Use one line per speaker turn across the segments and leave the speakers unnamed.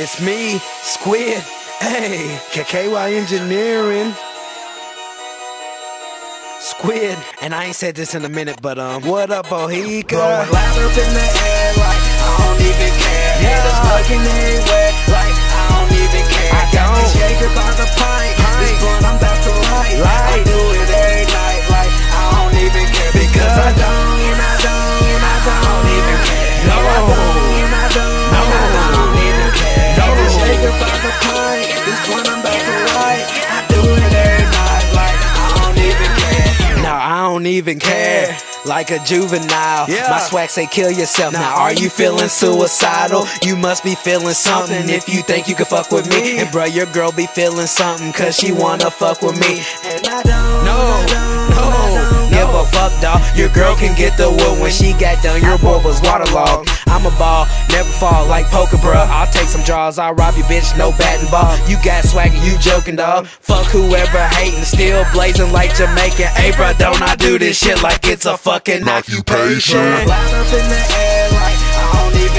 It's me, Squid. Hey, KKY Engineering. Squid, and I ain't said this in a minute, but um, what up, Bohica?
Blowing loud up in the air like I don't even care.
Yeah.
Haters looking everywhere even care. Like
a juvenile,
Yeah.
my swag say kill yourself. Now, are you feeling suicidal? You must be feeling something if you think you can fuck with me. And bruh, your girl be feeling something cause she wanna fuck with me.
And I don't.
No, no,
don't,
give a fuck, dog. Your girl can get the wood when she got done. Your boy was waterlogged. I'm a ball, never fall like poker, bruh. I'll take some draws, I'll rob you, bitch, no batting ball. You got swag you joking, dog. Fuck whoever hating, still blazing like Jamaican. Hey, bruh, don't I do this shit like it's a fucking occupation?
Loud up in the air like I don't even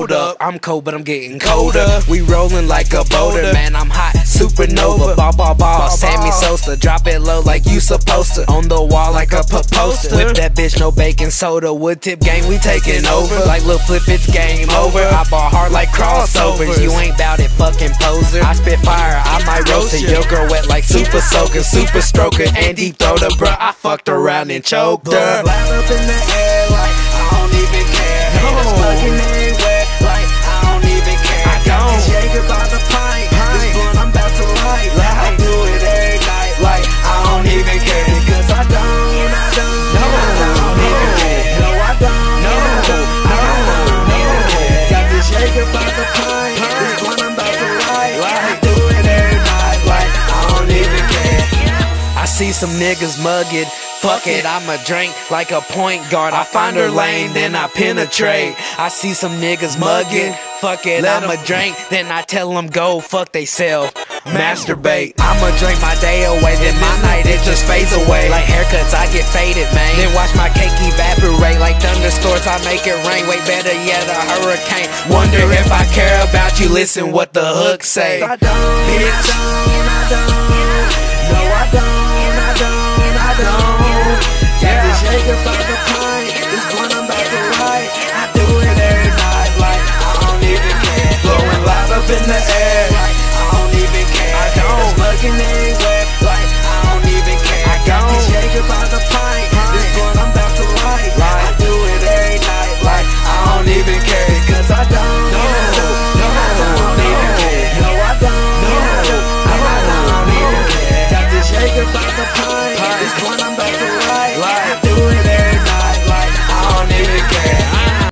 hold up. I'm cold, but I'm getting colder. We rolling like a boulder. Man, I'm hot. Supernova. Ball, ball, ball. Sammy Sosa. Drop it low like you supposed to. On the wall like a poster. Whip that bitch, no baking soda. Wood tip gang, we taking over. Like Lil Flip, it's game over. I ball hard like crossovers. You ain't bout it, fucking poser. I spit fire, I might roast it. Your girl wet like super soaker, super stroker, and deep throater, bruh. I fucked around and choked her.
Loud up in the air like I don't even care. Haters
No. See some niggas mugging. Fuck it, I'ma drink like a point guard. I find her lane, then I penetrate. I see some niggas mugging. Fuck it, I'ma drink, then I tell them go fuck they self. Masturbate. I'ma drink my day away, then my night it just fades away. Like haircuts, I get faded, man. Then watch my cake evaporate like thunderstorms. I make it rain, way better yet, a hurricane. Wonder if I care about you, listen what the hook say.
I don't,
I don't,
I don't, no, I don't, I don't.